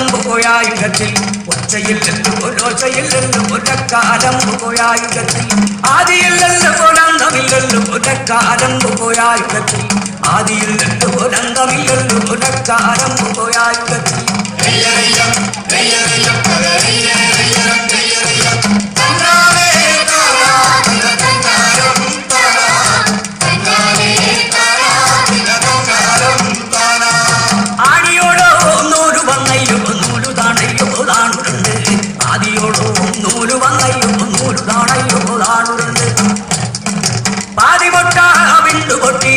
ഒരക്കാലമ്പ് പോയായുഗത്തിൽ ഒച്ചയില്ലെന്ന് നിന്ന് ഒരക്കാലമ്പ് പോയായുഗത്തിൽ ആദിയില്ലെന്ന് ഒരന്തമില്ലെന്ന് ഒരക്കാലമ്പ് പോയായുഗത്തിൽ ആദിയില്ലെന്ന് ഒരന്തമില്ലെന്ന് ഒരക്കാലമ്പ് പോയായുഗത്തിൽ நடுவட்டி